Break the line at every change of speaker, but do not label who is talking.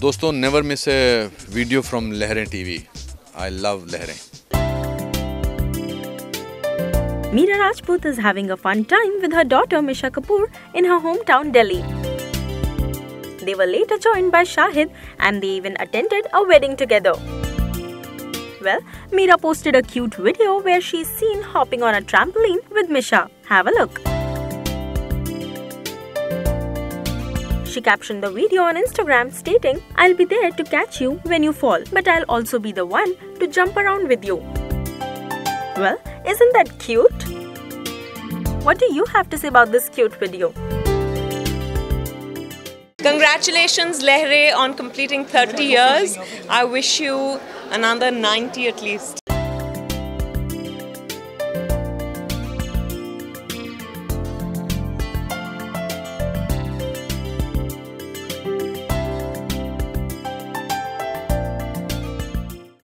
दोस्तों never miss a video from Lehren TV I love Lehren
Mira Rajput is having a fun time with her daughter Misha Kapoor in her hometown Delhi. They were later joined by Shahid and they even attended a wedding together. Well, Meera posted a cute video where she is seen hopping on a trampoline with Misha. Have a look. She captioned the video on Instagram stating, I'll be there to catch you when you fall, but I'll also be the one to jump around with you. Well, isn't that cute? What do you have to say about this cute video?
Congratulations, Lehren, on completing 30 years. I wish you another 90 at least.